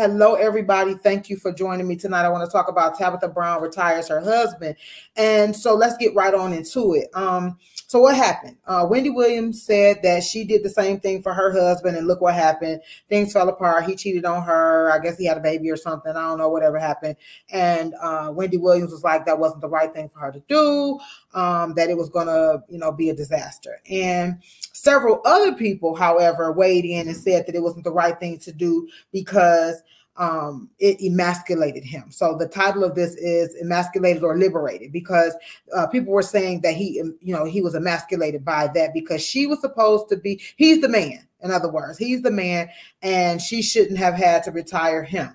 Hello, everybody. Thank you for joining me tonight. I want to talk about Tabitha Brown retires her husband. And so let's get right on into it. Um, so what happened? Uh, Wendy Williams said that she did the same thing for her husband, and look what happened. Things fell apart. He cheated on her. I guess he had a baby or something. I don't know. Whatever happened. And uh, Wendy Williams was like, that wasn't the right thing for her to do. Um, that it was gonna, you know, be a disaster. And several other people, however, weighed in and said that it wasn't the right thing to do because um, it emasculated him. So the title of this is emasculated or liberated because uh, people were saying that he, um, you know, he was emasculated by that because she was supposed to be, he's the man. In other words, he's the man and she shouldn't have had to retire him.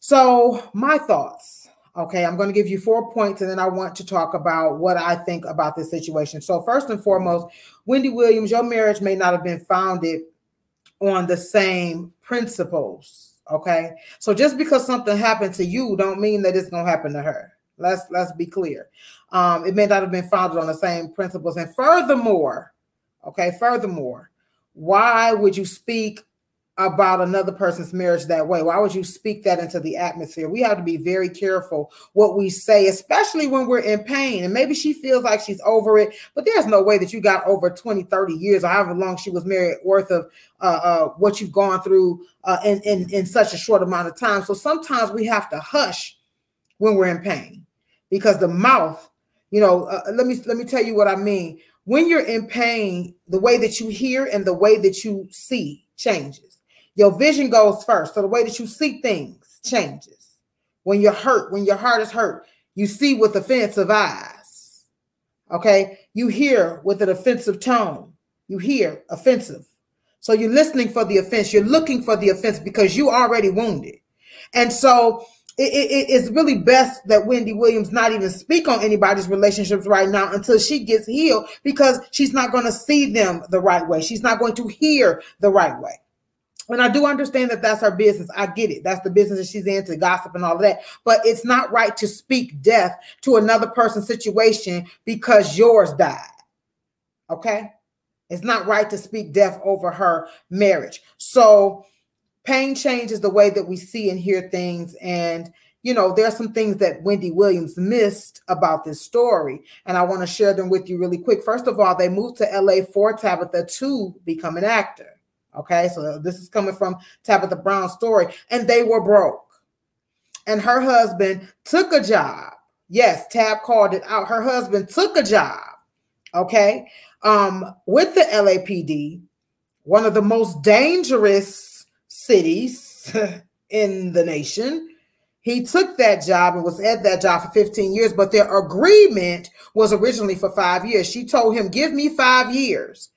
So my thoughts. Okay, I'm going to give you four points and then I want to talk about what I think about this situation. So, first and foremost, Wendy Williams, your marriage may not have been founded on the same principles Okay. So just because something happened to you don't mean that it's gonna happen to her. Let's let's be clear. Um, it may not have been founded on the same principles. And furthermore, okay, furthermore, why would you speak about another person's marriage that way? Why would you speak that into the atmosphere? We have to be very careful what we say, especially when we're in pain. And maybe she feels like she's over it, but there's no way that you got over 20, 30 years or however long she was married worth of uh, uh, what you've gone through uh, in, in, in such a short amount of time. So sometimes we have to hush when we're in pain because the mouth, you know, uh, let me let me tell you what I mean. When you're in pain, the way that you hear and the way that you see changes your vision goes first. So the way that you see things changes. When you're hurt, when your heart is hurt, you see with offensive eyes. Okay. You hear with an offensive tone. You hear offensive. So you're listening for the offense. You're looking for the offense because you already wounded. And so it, it, it's really best that Wendy Williams not even speak on anybody's relationships right now until she gets healed because she's not going to see them the right way. She's not going to hear the right way. And I do understand that that's her business. I get it. That's the business that she's into, gossip and all of that. But it's not right to speak death to another person's situation because yours died. Okay? It's not right to speak death over her marriage. So pain changes the way that we see and hear things. And, you know, there are some things that Wendy Williams missed about this story. And I want to share them with you really quick. First of all, they moved to LA for Tabitha to become an actor. Okay, so this is coming from Tabitha Brown's story, and they were broke. And her husband took a job. Yes, Tab called it out. Her husband took a job, okay, um, with the LAPD, one of the most dangerous cities in the nation. He took that job and was at that job for 15 years, but their agreement was originally for five years. She told him, Give me five years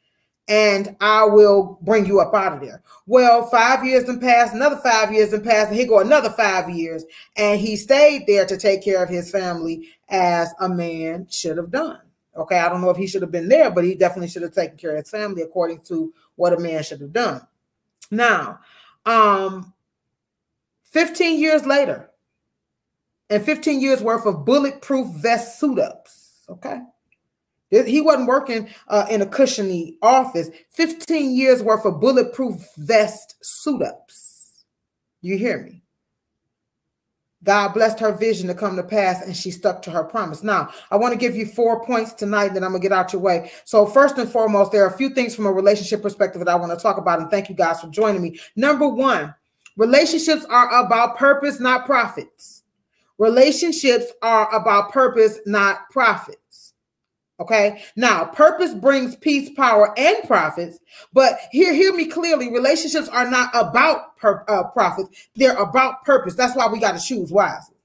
and I will bring you up out of there. Well, five years and passed, another five years and passed, and he go another five years, and he stayed there to take care of his family as a man should have done. Okay, I don't know if he should have been there, but he definitely should have taken care of his family according to what a man should have done. Now, um, 15 years later, and 15 years worth of bulletproof vest suit ups. Okay. He wasn't working uh, in a cushiony office. 15 years worth of bulletproof vest suit ups. You hear me? God blessed her vision to come to pass and she stuck to her promise. Now, I want to give you four points tonight that I'm going to get out your way. So, first and foremost, there are a few things from a relationship perspective that I want to talk about. And thank you guys for joining me. Number one, relationships are about purpose, not profits. Relationships are about purpose, not profit. Okay. Now, purpose brings peace, power, and profits. But hear, hear me clearly. Relationships are not about per, uh, profits. They're about purpose. That's why we got to choose wisely.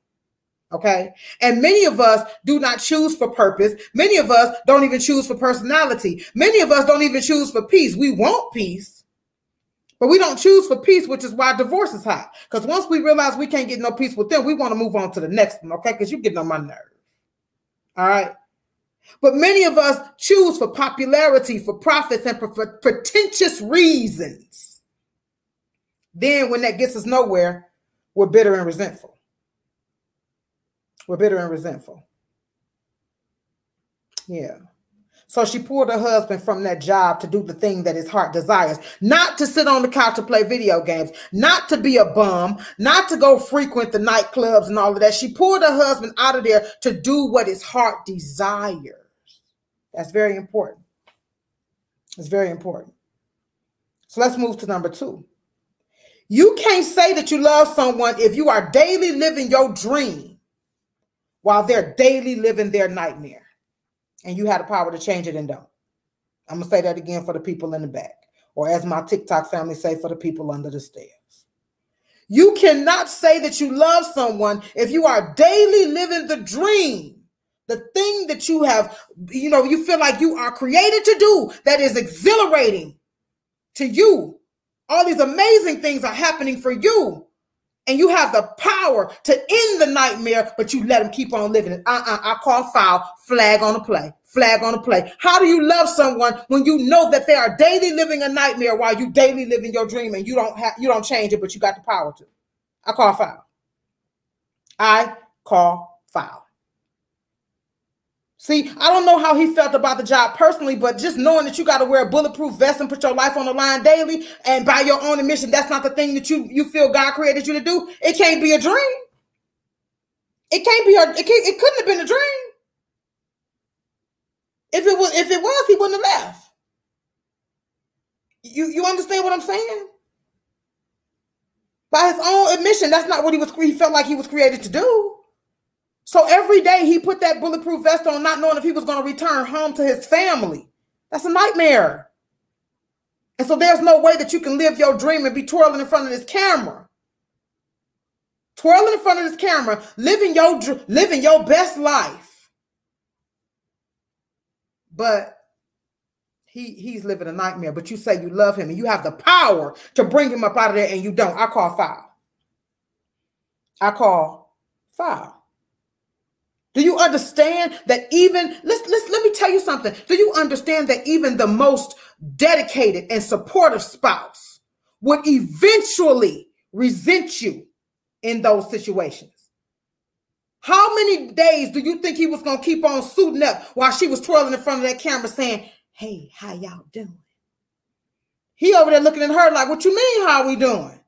Okay. And many of us do not choose for purpose. Many of us don't even choose for personality. Many of us don't even choose for peace. We want peace, but we don't choose for peace, which is why divorce is high. Because once we realize we can't get no peace with them, we want to move on to the next one. Okay. Because you're getting on my nerve. All right. But many of us choose for popularity, for profits, and for pretentious reasons. Then, when that gets us nowhere, we're bitter and resentful. We're bitter and resentful. Yeah. So she pulled her husband from that job to do the thing that his heart desires, not to sit on the couch to play video games, not to be a bum, not to go frequent the nightclubs and all of that. She pulled her husband out of there to do what his heart desires. That's very important. It's very important. So let's move to number two. You can't say that you love someone if you are daily living your dream while they're daily living their nightmare and you had the power to change it and don't. I'm gonna say that again for the people in the back, or as my TikTok family say, for the people under the stairs. You cannot say that you love someone if you are daily living the dream, the thing that you have, you know, you feel like you are created to do that is exhilarating to you. All these amazing things are happening for you and you have the power to end the nightmare, but you let them keep on living it. Uh-uh, I call foul, flag on the play, flag on the play. How do you love someone when you know that they are daily living a nightmare while you daily living your dream and you don't have you don't change it, but you got the power to? I call foul. I call foul. See, I don't know how he felt about the job personally, but just knowing that you got to wear a bulletproof vest and put your life on the line daily and by your own admission, that's not the thing that you you feel God created you to do. It can't be a dream. It can't be a it, can't, it couldn't have been a dream. If it was if it was, he wouldn't have left. You you understand what I'm saying? By his own admission, that's not what he was he felt like he was created to do. So every day he put that bulletproof vest on, not knowing if he was going to return home to his family. That's a nightmare. And so there's no way that you can live your dream and be twirling in front of this camera. Twirling in front of this camera, living your living your best life. But he he's living a nightmare. But you say you love him and you have the power to bring him up out of there, and you don't. I call foul. I call foul. Do you understand that even let's, let's let me tell you something. Do you understand that even the most dedicated and supportive spouse would eventually resent you in those situations? How many days do you think he was going to keep on suiting up while she was twirling in front of that camera saying, "Hey, how y'all doing?" He over there looking at her like, "What you mean? How we doing?"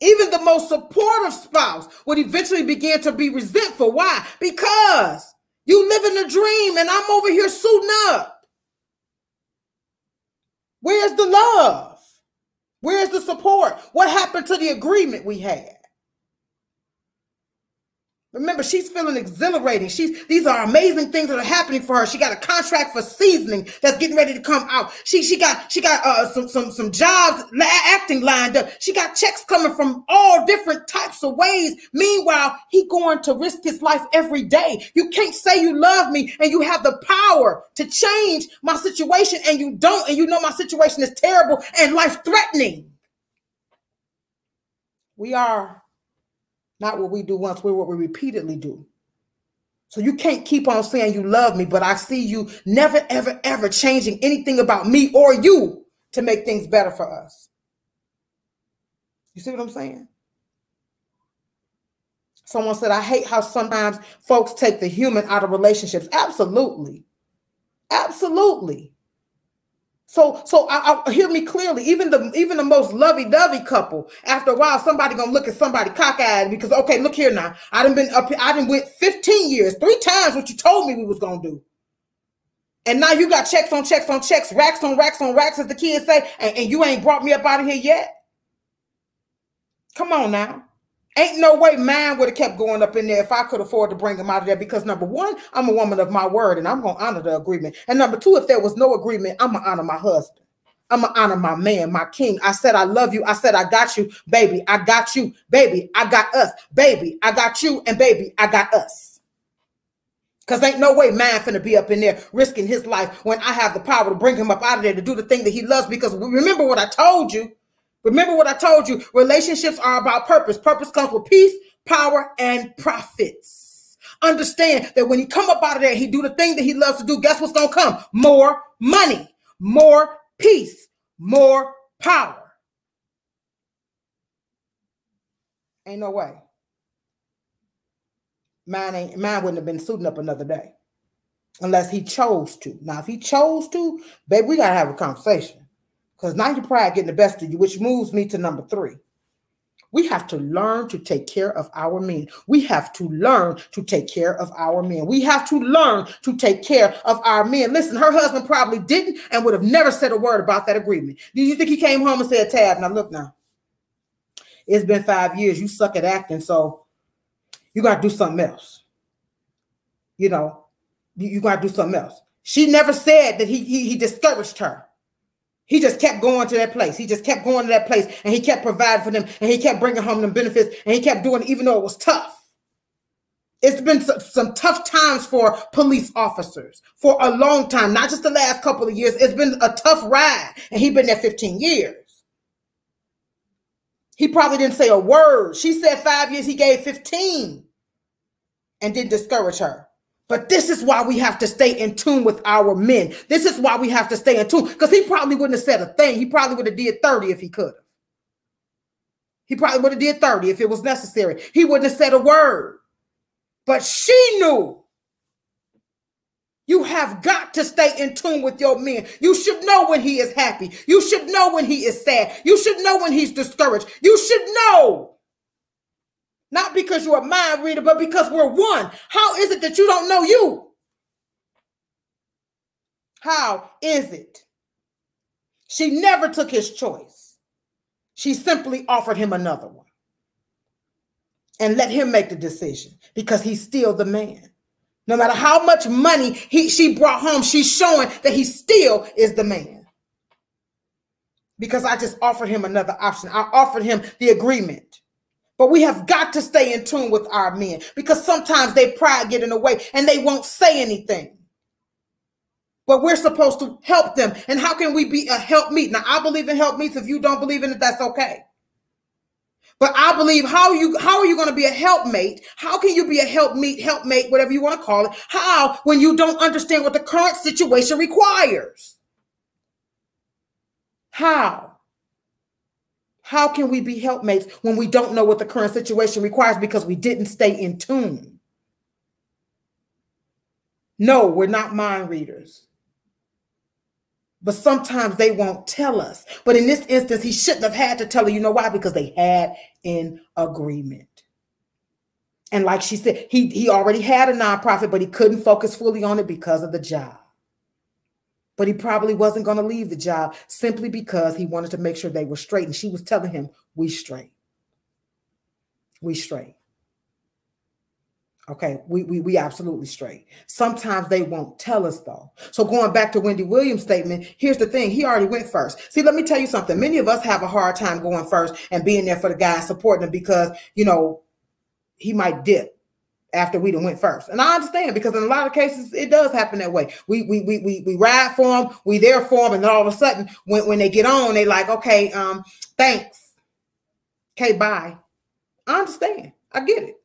Even the most supportive spouse would eventually begin to be resentful. Why? Because you live in a dream and I'm over here suiting up. Where's the love? Where's the support? What happened to the agreement we had? Remember, she's feeling exhilarating. She's these are amazing things that are happening for her. She got a contract for seasoning that's getting ready to come out. She she got she got uh, some some some jobs acting lined up. She got checks coming from all different types of ways. Meanwhile, he going to risk his life every day. You can't say you love me and you have the power to change my situation and you don't, and you know my situation is terrible and life threatening. We are not what we do once, we're what we repeatedly do. So you can't keep on saying you love me, but I see you never, ever, ever changing anything about me or you to make things better for us. You see what I'm saying? Someone said, I hate how sometimes folks take the human out of relationships. Absolutely. Absolutely. So, so I, I, hear me clearly. Even the even the most lovey-dovey couple, after a while, somebody gonna look at somebody cockeyed because okay, look here now. I done been up. I done went 15 years, three times what you told me we was gonna do. And now you got checks on checks on checks, racks on racks on racks, as the kids say, and, and you ain't brought me up out of here yet. Come on now. Ain't no way mine would have kept going up in there if I could afford to bring him out of there. Because number one, I'm a woman of my word and I'm going to honor the agreement. And number two, if there was no agreement, I'm going to honor my husband. I'm going to honor my man, my king. I said, I love you. I said, I got you, baby. I got you, baby. I got us, baby. I got you, and baby, I got us. Because ain't no way man finna be up in there risking his life when I have the power to bring him up out of there to do the thing that he loves. Because remember what I told you. Remember what I told you relationships are about purpose. Purpose comes with peace, power, and profits. Understand that when he come up out of there, he do the thing that he loves to do. Guess what's gonna come? More money, more peace, more power. Ain't no way. Mine ain't mine wouldn't have been suiting up another day. unless he chose to. Now, if he chose to, baby, we gotta have a conversation. Because now your pride getting the best of you, which moves me to number three. We have to learn to take care of our men. We have to learn to take care of our men. We have to learn to take care of our men. Listen, her husband probably didn't and would have never said a word about that agreement. Do you think he came home and said, Tab, now look now. It's been five years. You suck at acting, so you got to do something else. You know, you, you got to do something else. She never said that he, he, he discouraged her. He just kept going to that place. He just kept going to that place and he kept providing for them and he kept bringing home them benefits and he kept doing it even though it was tough. It's been some, tough times for police officers for a long time, not just the last couple of years. It's been a tough ride and he's been there 15 years. He probably didn't say a word. She said five years, he gave 15 and didn't discourage her. But this is why we have to stay in tune with our men. This is why we have to stay in tune because he probably wouldn't have said a thing. He probably would have did 30 if he could have. He probably would have did 30 if it was necessary. He wouldn't have said a word. But she knew. You have got to stay in tune with your men. You should know when he is happy. You should know when he is sad. You should know when he's discouraged. You should know. Not because you're a mind reader, but because we're one. How is it that you don't know you? How is it? She never took his choice. She simply offered him another one and let him make the decision because he's still the man. No matter how much money he she brought home, she's showing that he still is the man. Because I just offered him another option. I offered him the agreement. But we have got to stay in tune with our men because sometimes they pride get in the way and they won't say anything. But we're supposed to help them. And how can we be a help meet? Now I believe in help meets. If you don't believe in it, that's okay. But I believe how you how are you going to be a helpmate? How can you be a help meet, helpmate, whatever you want to call it? How when you don't understand what the current situation requires? How? How can we be helpmates when we don't know what the current situation requires because we didn't stay in tune? No, we're not mind readers. But sometimes they won't tell us. But in this instance, he shouldn't have had to tell her. You know why? Because they had an agreement. And like she said, he, he already had a nonprofit, but he couldn't focus fully on it because of the job but he probably wasn't going to leave the job simply because he wanted to make sure they were straight. And she was telling him, We straight. We straight. Okay, we, we we absolutely straight. Sometimes they won't tell us though. So going back to Wendy Williams' statement, here's the thing: he already went first. See, let me tell you something. Many of us have a hard time going first and being there for the guy supporting him because you know he might dip after we done went first. And I understand because in a lot of cases it does happen that way. We we we we, we ride for them, we there for them, and then all of a sudden when, when they get on, they like, okay, um, thanks. Okay, bye. I understand. I get it.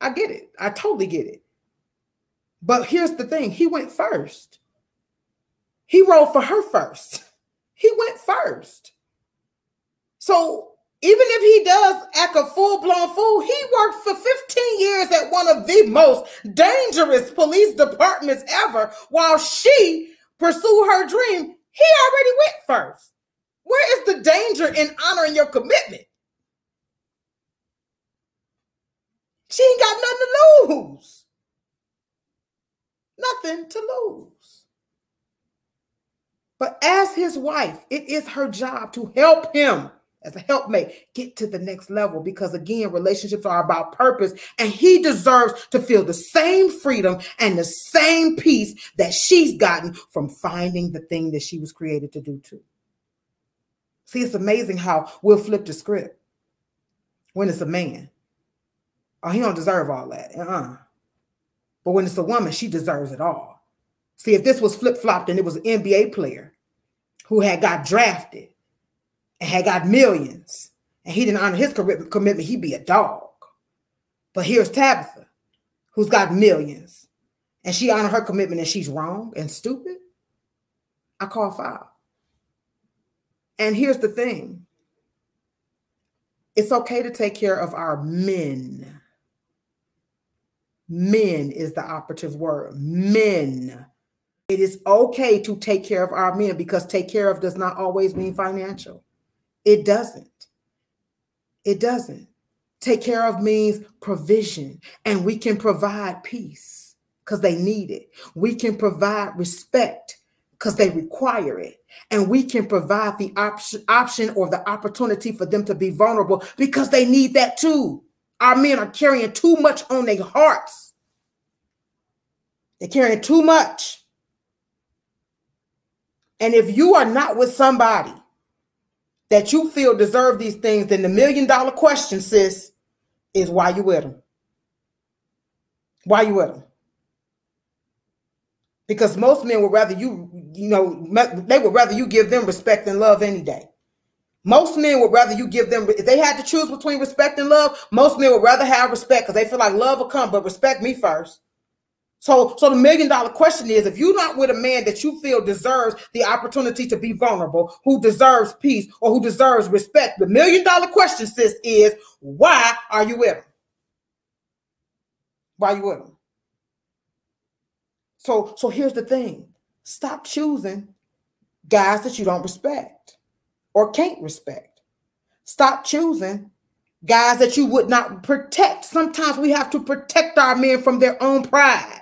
I get it. I totally get it. But here's the thing: he went first. He rode for her first. He went first. So even if he does act a full-blown fool, he worked for 15 years at one of the most dangerous police departments ever while she pursued her dream. He already went first. Where is the danger in honoring your commitment? She ain't got nothing to lose. Nothing to lose. But as his wife, it is her job to help him as a helpmate get to the next level. Because again relationships are about purpose and he deserves to feel the same freedom and the same peace that she's gotten from finding the thing that she was created to do too. See it's amazing how we'll flip the script when it's a man. Oh he don't deserve all that uh-uh. but when it's a woman she deserves it all. See if this was flip-flopped and it was an nba player who had got drafted and had got millions and he didn't honor his commitment, he'd be a dog. But here's Tabitha, who's got millions, and she honored her commitment and she's wrong and stupid. I call foul. And here's the thing it's okay to take care of our men. Men is the operative word. Men. It is okay to take care of our men because take care of does not always mean financial. It doesn't. It doesn't. Take care of means provision, and we can provide peace because they need it. We can provide respect because they require it. And we can provide the option, option or the opportunity for them to be vulnerable because they need that too. Our men are carrying too much on their hearts. They're carrying too much. And if you are not with somebody that you feel deserve these things, then the million dollar question, sis, is why you with them? Why you with them? Because most men would rather you, you know, they would rather you give them respect and love any day. Most men would rather you give them, if they had to choose between respect and love, most men would rather have respect because they feel like love will come, but respect me first. So, so the million dollar question is: If you're not with a man that you feel deserves the opportunity to be vulnerable, who deserves peace or who deserves respect, the million dollar question, sis, is why are you with him? Why are you with him? So, so here's the thing: stop choosing guys that you don't respect or can't respect. Stop choosing guys that you would not protect. Sometimes we have to protect our men from their own pride.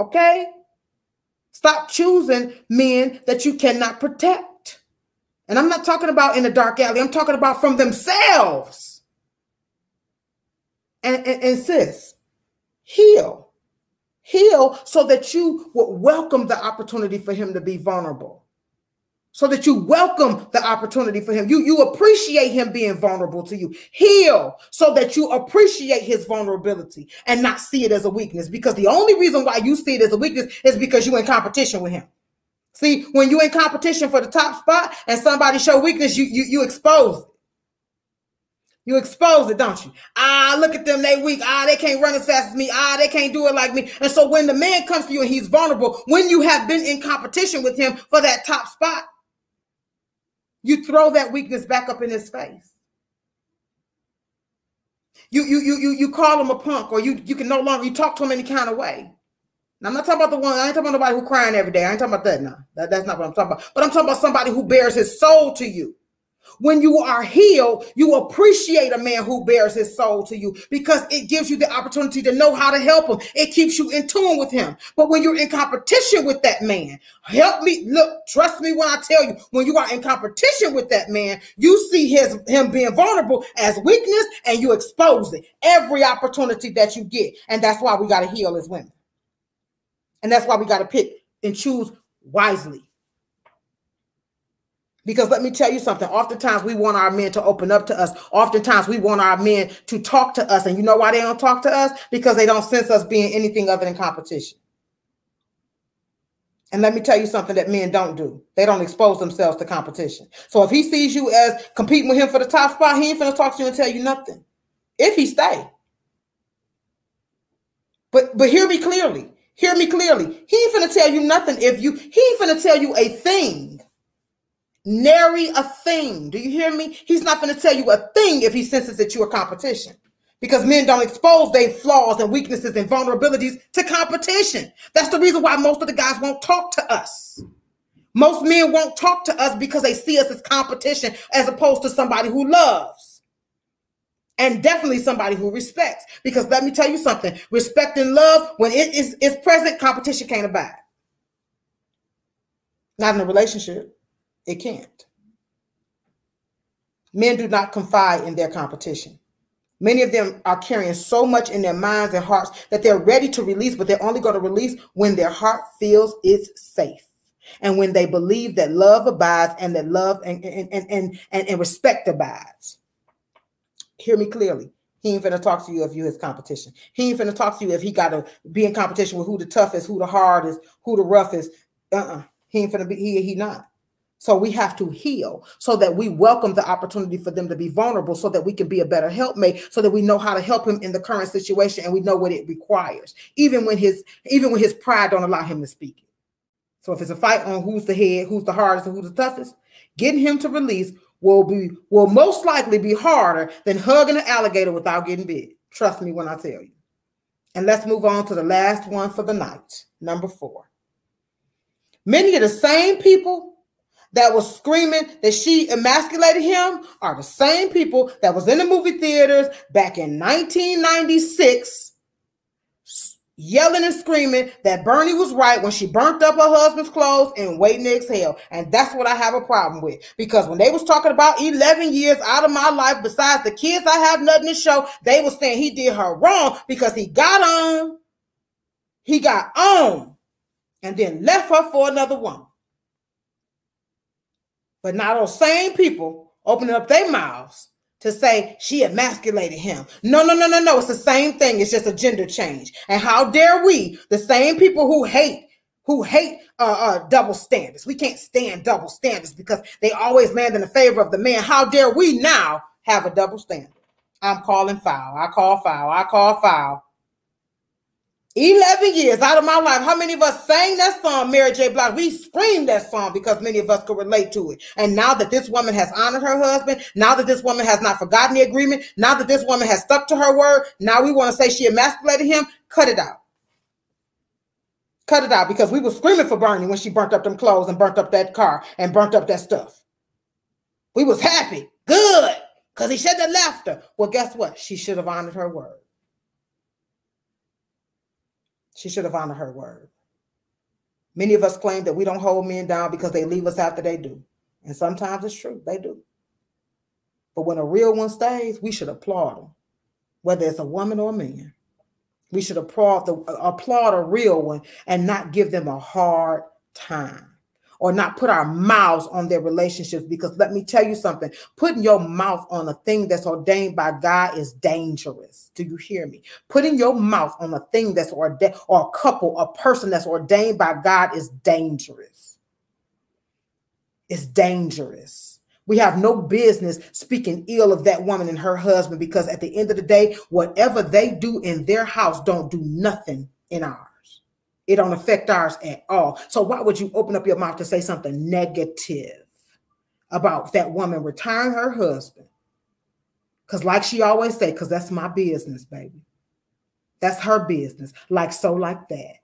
Okay? Stop choosing men that you cannot protect. And I'm not talking about in a dark alley, I'm talking about from themselves. And, and, and sis, heal. Heal so that you will welcome the opportunity for him to be vulnerable so that you welcome the opportunity for him. You, you appreciate him being vulnerable to you. Heal so that you appreciate his vulnerability and not see it as a weakness. Because the only reason why you see it as a weakness is because you're in competition with him. See, when you're in competition for the top spot and somebody show weakness, you you, you expose it. You expose it, don't you? Ah, look at them, they weak. Ah, they can't run as fast as me. Ah, they can't do it like me. And so when the man comes to you and he's vulnerable, when you have been in competition with him for that top spot, you throw that weakness back up in his face. You you you you you call him a punk, or you you can no longer you talk to him any kind of way. Now, I'm not talking about the one. I ain't talking about nobody who crying every day. I ain't talking about that. now. that, that's not what I'm talking about. But I'm talking about somebody who bears his soul to you. When you are healed, you appreciate a man who bears his soul to you because it gives you the opportunity to know how to help him. It keeps you in tune with him. But when you're in competition with that man, help me look, trust me when I tell you, when you are in competition with that man, you see his him being vulnerable as weakness and you expose it every opportunity that you get. And that's why we got to heal as women. And that's why we got to pick and choose wisely. Because let me tell you something. Oftentimes we want our men to open up to us. Oftentimes we want our men to talk to us. And you know why they don't talk to us? Because they don't sense us being anything other than competition. And let me tell you something that men don't do. They don't expose themselves to competition. So if he sees you as competing with him for the top spot, he ain't finna talk to you and tell you nothing. If he stay. But but hear me clearly. Hear me clearly. He ain't finna tell you nothing if you he ain't finna tell you a thing nary a thing. Do you hear me? He's not going to tell you a thing if he senses that you're competition because men don't expose their flaws and weaknesses and vulnerabilities to competition. That's the reason why most of the guys won't talk to us. Most men won't talk to us because they see us as competition as opposed to somebody who loves. And definitely somebody who respects. Because let me tell you something respect and love, when it is, is present, competition can't abide. Not in a relationship. It can't. Men do not confide in their competition. Many of them are carrying so much in their minds and hearts that they're ready to release, but they're only going to release when their heart feels it's safe. And when they believe that love abides and that love and, and, and, and, and respect abides. Hear me clearly. He ain't finna talk to you if you his competition. He ain't finna talk to you if he got to be in competition with who the toughest, who the hardest, who the roughest. Uh-uh. He ain't finna be, he, he not. So we have to heal so that we welcome the opportunity for them to be vulnerable so that we can be a better helpmate so that we know how to help him in the current situation and we know what it requires even when his even when his pride don't allow him to speak. So if it's a fight on who's the head, who's the hardest and who's the toughest, getting him to release will be will most likely be harder than hugging an alligator without getting bit. Trust me when I tell you. And let's move on to the last one for the night, number four. Many of the same people that was screaming that she emasculated him are the same people that was in the movie theaters back in 1996 yelling and screaming that Bernie was right when she burnt up her husband's clothes and waiting to exhale. And that's what I have a problem with. Because when they was talking about 11 years out of my life, besides the kids I have nothing to show, they was saying he did her wrong because he got on, he got on, and then left her for another woman. But now those same people opening up their mouths to say she emasculated him. No, no, no, no, no. It's the same thing. It's just a gender change. And how dare we, the same people who hate, who hate uh, uh, double standards. We can't stand double standards because they always land in the favor of the man. How dare we now have a double standard? I'm calling foul. I call foul. I call foul. 11 years out of my life. How many of us sang that song, Mary J. Blige? We screamed that song because many of us could relate to it. And now that this woman has honored her husband, now that this woman has not forgotten the agreement, now that this woman has stuck to her word, now we want to say she emasculated him. Cut it out. Cut it out because we were screaming for Bernie when she burnt up them clothes and burnt up that car and burnt up that stuff. We was happy. Good. Because he should have left her. Well, guess what? She should have honored her word. She should have honored her word. Many of us claim that we don't hold men down because they leave us after they do. And sometimes it's true, they do. But when a real one stays, we should applaud them, whether it's a woman or a man. We should applaud the applaud a real one and not give them a hard time or not put our mouths on their relationships. Because let me tell you something putting your mouth on a thing that's ordained by God is dangerous. Do you hear me? Putting your mouth on a thing that's ordained, or a couple, a person that's ordained by God is dangerous. It's dangerous. We have no business speaking ill of that woman and her husband because at the end of the day, whatever they do in their house don't do nothing in ours. It don't affect ours at all. So why would you open up your mouth to say something negative about that woman retiring her husband? Because like she always say, because that's my business, baby. That's her business. Like so, like that.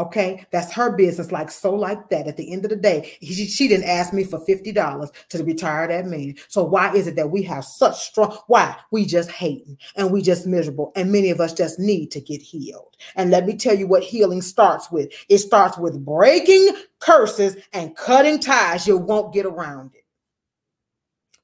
Okay, that's her business, like so, like that. At the end of the day, he, she didn't ask me for $50 to retire that man. So, why is it that we have such strong? Why? We just hating and we just miserable. And many of us just need to get healed. And let me tell you what healing starts with it starts with breaking curses and cutting ties. You won't get around it.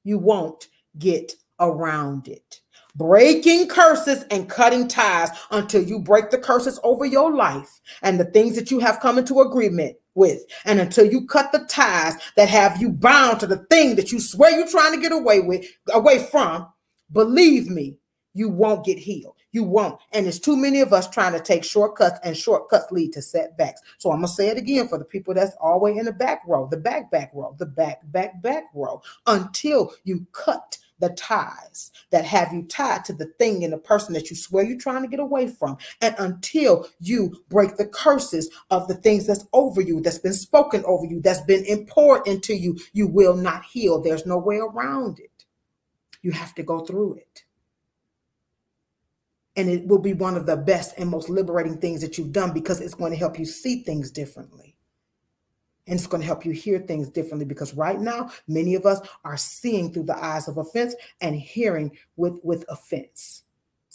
You won't get around it breaking curses and cutting ties until you break the curses over your life and the things that you have come into agreement with, and until you cut the ties that have you bound to the thing that you swear you're trying to get away with, away from. Believe me, you won't get healed. You won't. And there's too many of us trying to take shortcuts, and shortcuts lead to setbacks. So I'm gonna say it again for the people that's always in the back row, the back back row, the back back back row, until you cut the ties that have you tied to the thing and the person that you swear you're trying to get away from. And until you break the curses of the things that's over you, that's been spoken over you, that's been poured into you, you will not heal. There's no way around it. You have to go through it. And it will be one of the best and most liberating things that you've done because it's going to help you see things differently. And it's going to help you hear things differently because right now, many of us are seeing through the eyes of offense and hearing with, with offense.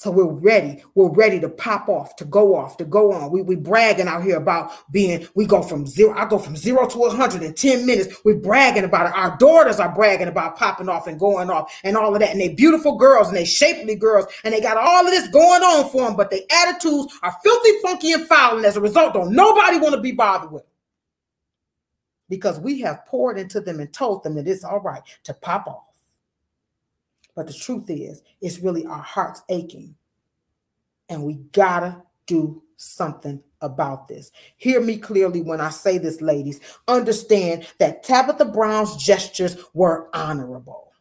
So we're ready. We're ready to pop off, to go off, to go on. We we bragging out here about being, we go from zero, I go from zero to 100 in 10 minutes. We're bragging about it. Our daughters are bragging about popping off and going off and all of that. And they beautiful girls and they shapely girls and they got all of this going on for them, but their attitudes are filthy, funky, and foul. And as a result, don't nobody want to be bothered with because we have poured into them and told them that it's all right to pop off. But the truth is, it's really our hearts aching. And we gotta do something about this. Hear me clearly when I say this, ladies. Understand that Tabitha Brown's gestures were honorable.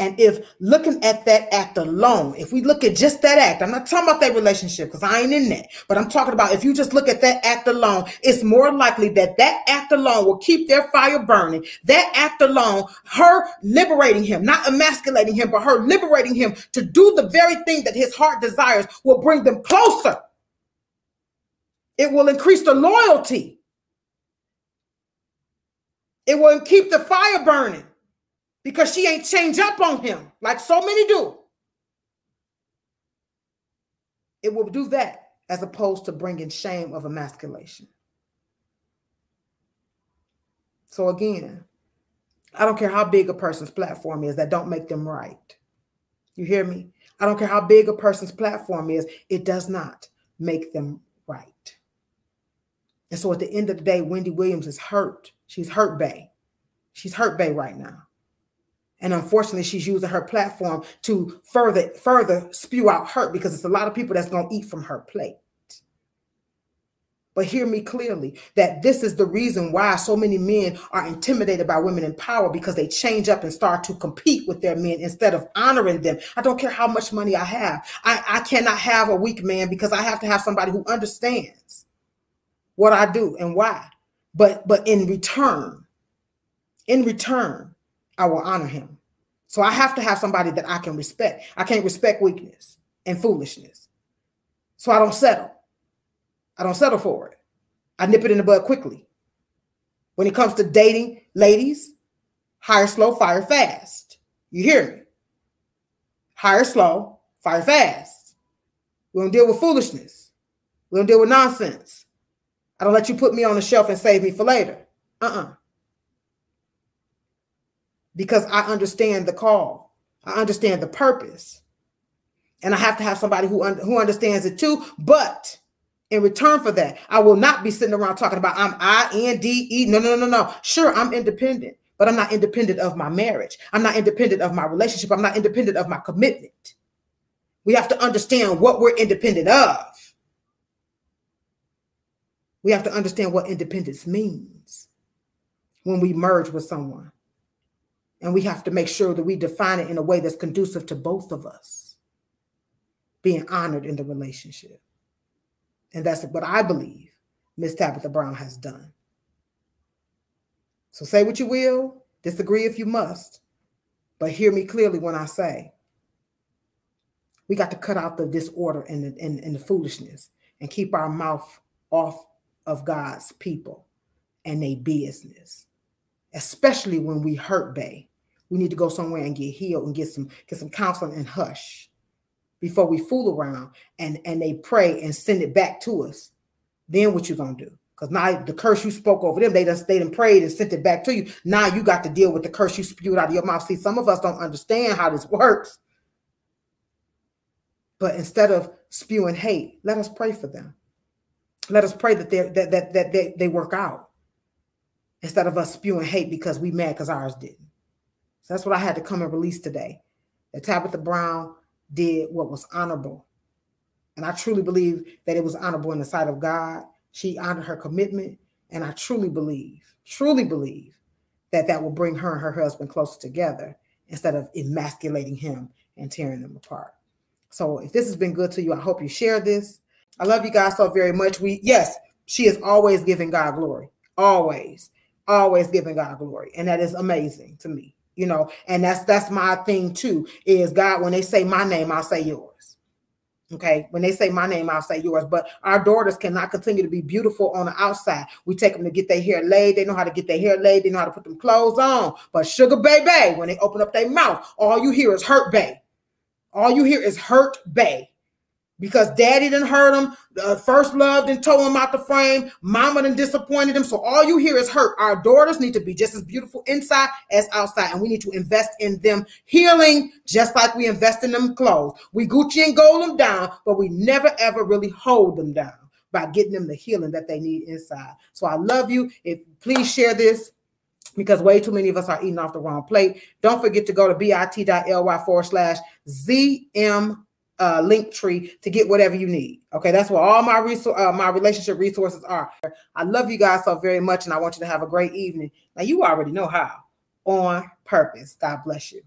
And if looking at that act alone, if we look at just that act, I'm not talking about that relationship because I ain't in that, but I'm talking about if you just look at that act alone, it's more likely that that act alone will keep their fire burning. That act alone, her liberating him, not emasculating him, but her liberating him to do the very thing that his heart desires will bring them closer. It will increase the loyalty. It will keep the fire burning because she ain't change up on him like so many do. It will do that as opposed to bringing shame of emasculation. So again, I don't care how big a person's platform is, that don't make them right. You hear me? I don't care how big a person's platform is, it does not make them right. And so at the end of the day, Wendy Williams is hurt. She's hurt Bay. She's hurt Bay right now. And unfortunately, she's using her platform to further further spew out hurt because it's a lot of people that's going to eat from her plate. But hear me clearly that this is the reason why so many men are intimidated by women in power because they change up and start to compete with their men instead of honoring them. I don't care how much money I have. I, I cannot have a weak man because I have to have somebody who understands what I do and why. But but in return, in return, I will honor him. So I have to have somebody that I can respect. I can't respect weakness and foolishness. So I don't settle. I don't settle for it. I nip it in the bud quickly. When it comes to dating, ladies, hire slow, fire fast. You hear me? Hire slow, fire fast. We don't deal with foolishness. We don't deal with nonsense. I don't let you put me on the shelf and save me for later. Uh-uh because I understand the call. I understand the purpose. And I have to have somebody who, un- who understands it too. But in return for that, I will not be sitting around talking about I'm I N D E. No, no, no, no. Sure, I'm independent, but I'm not independent of my marriage. I'm not independent of my relationship. I'm not independent of my commitment. We have to understand what we're independent of. We have to understand what independence means when we merge with someone. And we have to make sure that we define it in a way that's conducive to both of us being honored in the relationship. And that's what I believe Miss Tabitha Brown has done. So say what you will, disagree if you must, but hear me clearly when I say we got to cut out the disorder and the, and, and the foolishness and keep our mouth off of God's people and their business, especially when we hurt Bay we need to go somewhere and get healed and get some get some counseling and hush before we fool around and and they pray and send it back to us. Then what you gonna do? Because now the curse you spoke over them, they just they done prayed and sent it back to you. Now you got to deal with the curse you spewed out of your mouth. See, some of us don't understand how this works. But instead of spewing hate, let us pray for them. Let us pray that they that that that they, they work out instead of us spewing hate because we mad because ours didn't. So that's what I had to come and release today. That Tabitha Brown did what was honorable. And I truly believe that it was honorable in the sight of God. She honored her commitment. And I truly believe, truly believe that that will bring her and her husband closer together instead of emasculating him and tearing them apart. So if this has been good to you, I hope you share this. I love you guys so very much. We, yes, she is always giving God glory. Always, always giving God glory. And that is amazing to me you know and that's that's my thing too is god when they say my name i'll say yours. Okay? When they say my name i'll say yours. But our daughters cannot continue to be beautiful on the outside. We take them to get their hair laid. They know how to get their hair laid. They know how to put them clothes on. But sugar baby when they open up their mouth all you hear is hurt bay all you hear is hurt bay because daddy didn't hurt him, first love didn't tow him out the frame, mama didn't disappointed him. So all you hear is hurt. Our daughters need to be just as beautiful inside as outside, and we need to invest in them healing just like we invest in them clothes. We Gucci and gold them down, but we never ever really hold them down by getting them the healing that they need inside. So I love you. If please share this because way too many of us are eating off the wrong plate. Don't forget to go to bit.ly forward slash ZM uh, link tree to get whatever you need. Okay, that's where all my resource, uh, my relationship resources are. I love you guys so very much, and I want you to have a great evening. Now you already know how. On purpose. God bless you.